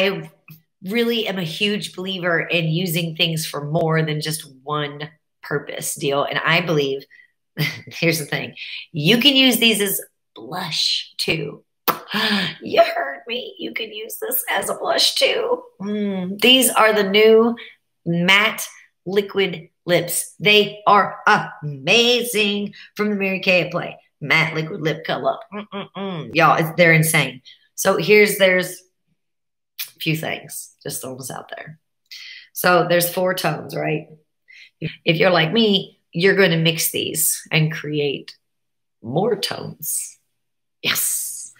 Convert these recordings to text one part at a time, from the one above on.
I really am a huge believer in using things for more than just one purpose deal. And I believe, here's the thing you can use these as blush too. you heard me. You can use this as a blush too. Mm, these are the new matte liquid lips. They are amazing from the Mary Kay at Play. Matte liquid lip color. Mm-mm-mm. Y'all, they're insane. So here's there's few things. Just throw this out there. So there's four tones, right? If you're like me, you're going to mix these and create more tones. Yes,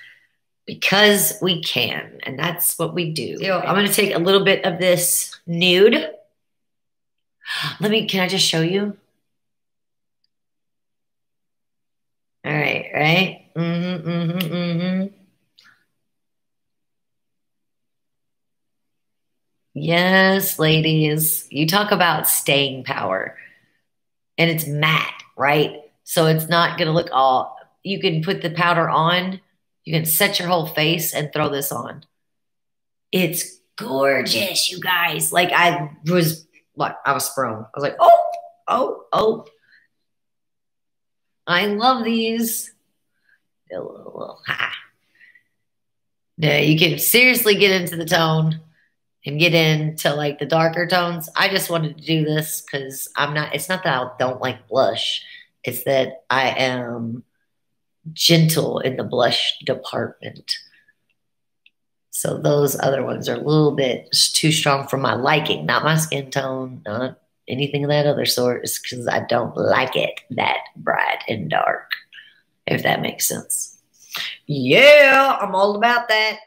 because we can. And that's what we do. So I'm going to take a little bit of this nude. Let me, can I just show you? All right, right? Mm-hmm, mm-hmm, mm-hmm. Yes, ladies. You talk about staying power. And it's matte, right? So it's not going to look all. You can put the powder on. You can set your whole face and throw this on. It's gorgeous, you guys. Like I was like I was sprung. I was like, "Oh, oh, oh." I love these. Now you can seriously get into the tone and get into like the darker tones. I just wanted to do this because I'm not, it's not that I don't like blush, it's that I am gentle in the blush department. So those other ones are a little bit too strong for my liking, not my skin tone, not anything of that other sort. It's because I don't like it that bright and dark, if that makes sense. Yeah, I'm all about that.